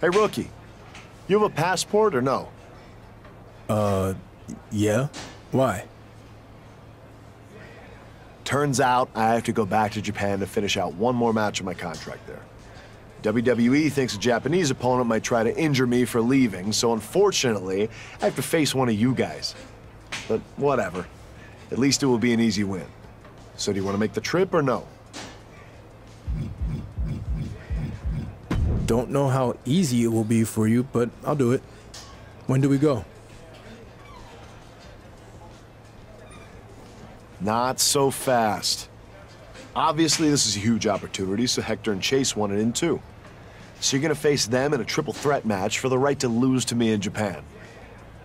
Hey, rookie. You have a passport or no? Uh, yeah? Why? Turns out I have to go back to Japan to finish out one more match of my contract there. WWE thinks a Japanese opponent might try to injure me for leaving, so unfortunately, I have to face one of you guys. But whatever. At least it will be an easy win. So do you want to make the trip or no? Don't know how easy it will be for you, but I'll do it. When do we go? Not so fast. Obviously, this is a huge opportunity, so Hector and Chase want it in too. So you're gonna face them in a triple threat match for the right to lose to me in Japan.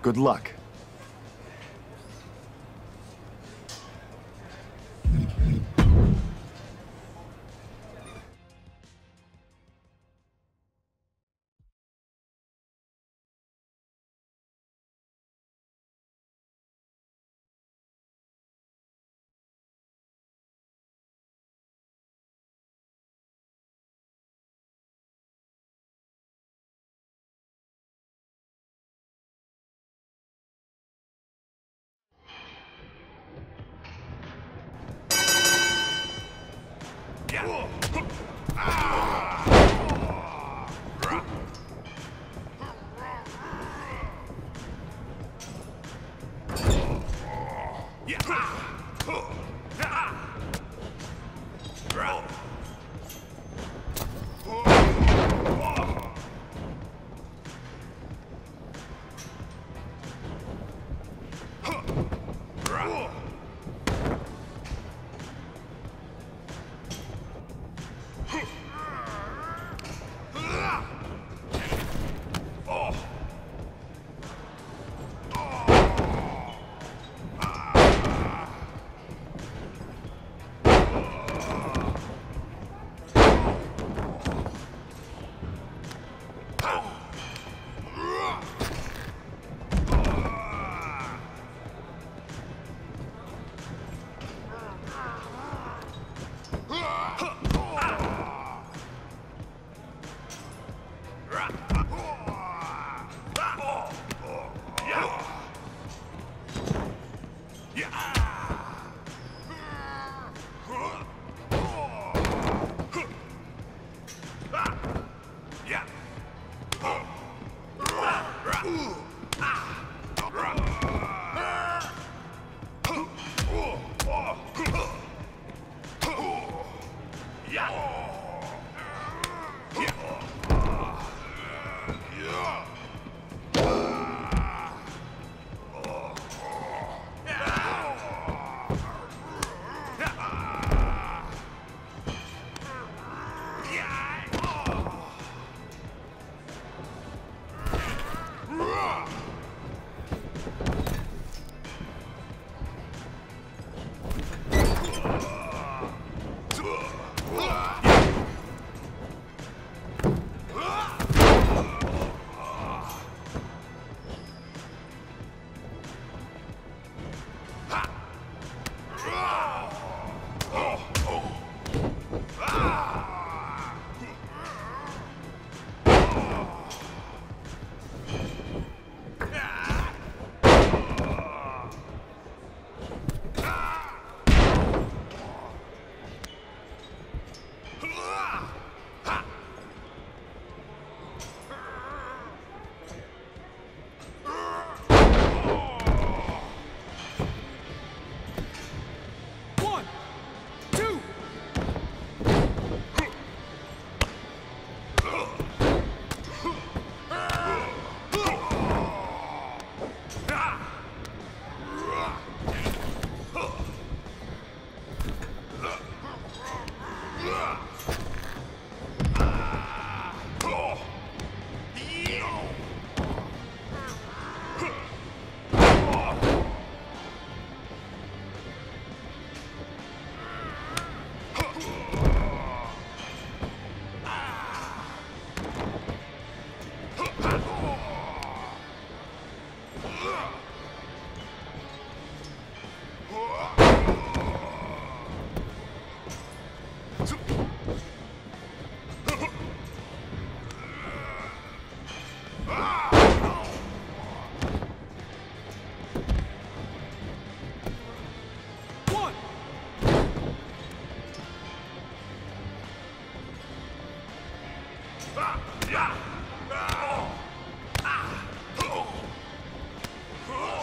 Good luck. One,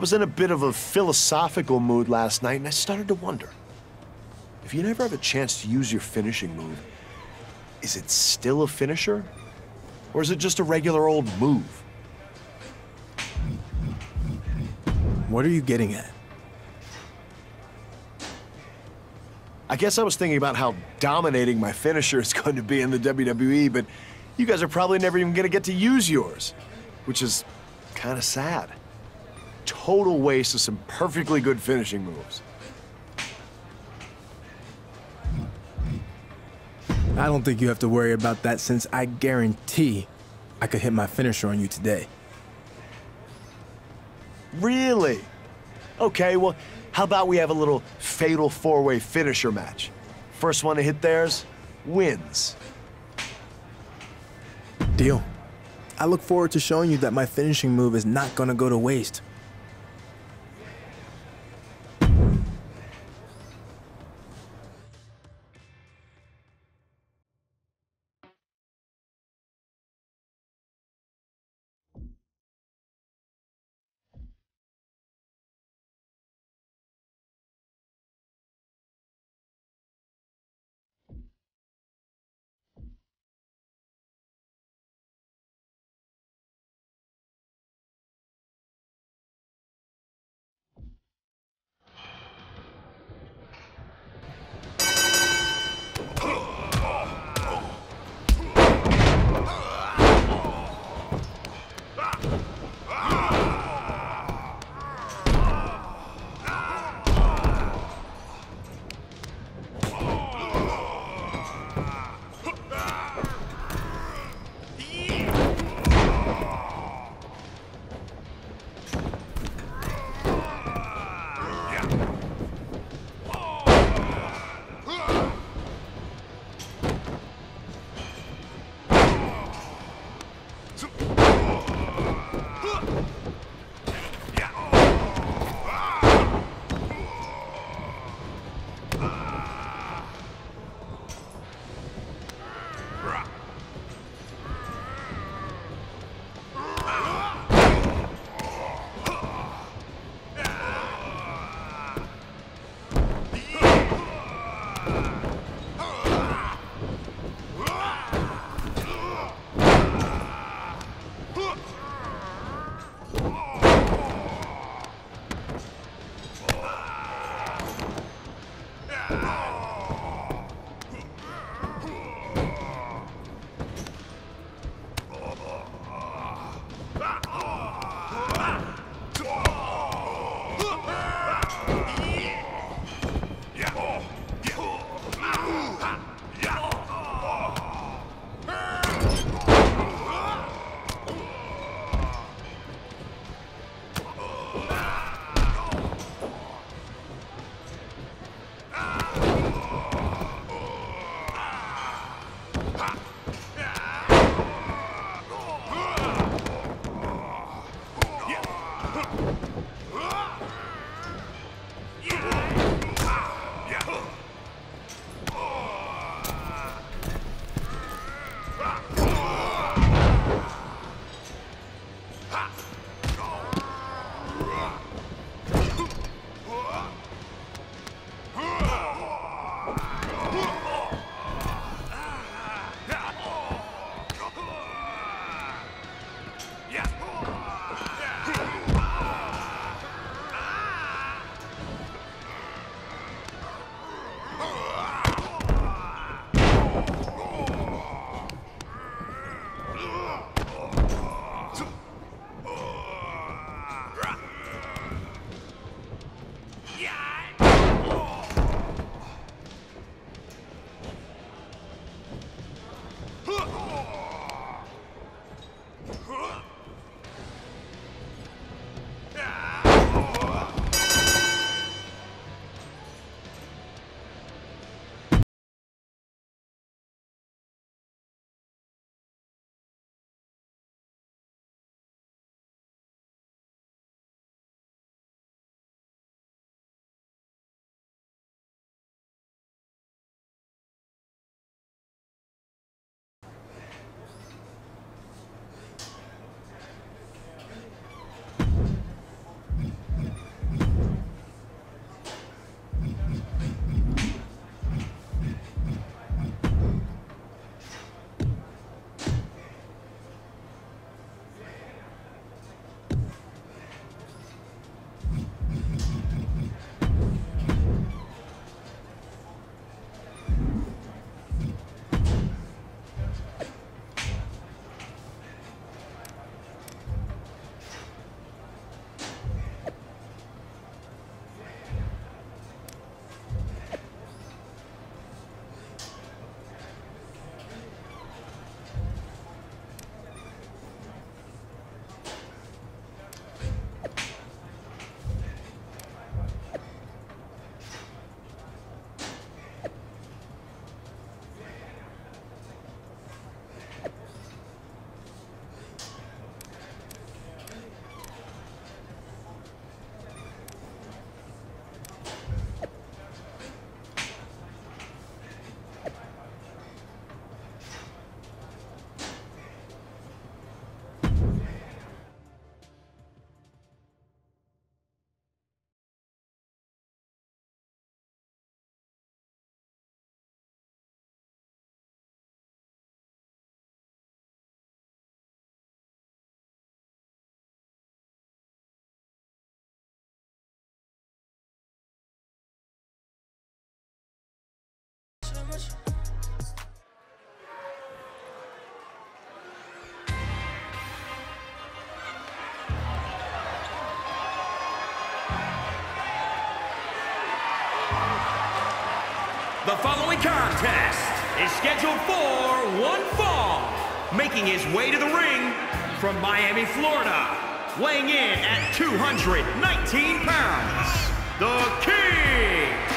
I was in a bit of a philosophical mood last night, and I started to wonder if you never have a chance to use your finishing move, is it still a finisher? Or is it just a regular old move? What are you getting at? I guess I was thinking about how dominating my finisher is going to be in the WWE, but you guys are probably never even going to get to use yours, which is kind of sad. Total waste of some perfectly good finishing moves. I don't think you have to worry about that since I guarantee I could hit my finisher on you today. Really? Okay, well, how about we have a little fatal four-way finisher match? First one to hit theirs wins. Deal. I look forward to showing you that my finishing move is not gonna go to waste. Ah! The following contest is scheduled for one fall. Making his way to the ring from Miami, Florida, weighing in at 219 pounds, the King.